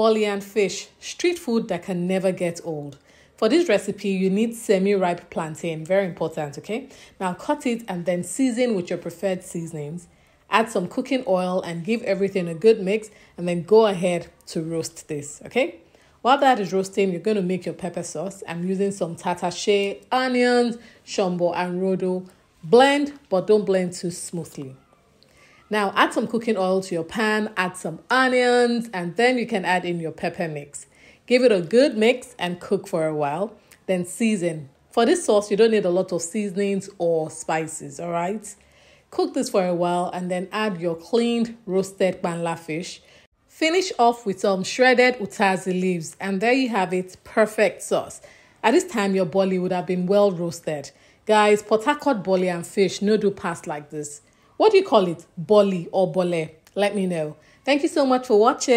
bolly and fish, street food that can never get old. For this recipe, you need semi-ripe plantain, very important, okay? Now cut it and then season with your preferred seasonings. Add some cooking oil and give everything a good mix and then go ahead to roast this, okay? While that is roasting, you're going to make your pepper sauce. I'm using some tatashe, onions, shombo, and rodo. Blend, but don't blend too smoothly. Now add some cooking oil to your pan, add some onions, and then you can add in your pepper mix. Give it a good mix and cook for a while. Then season. For this sauce, you don't need a lot of seasonings or spices, all right? Cook this for a while and then add your cleaned roasted banla fish. Finish off with some shredded utazi leaves, and there you have it perfect sauce. At this time, your bolly would have been well roasted. Guys, Port Harcourt bolly and fish no do pass like this. What do you call it? Bolly or bole? Let me know. Thank you so much for watching.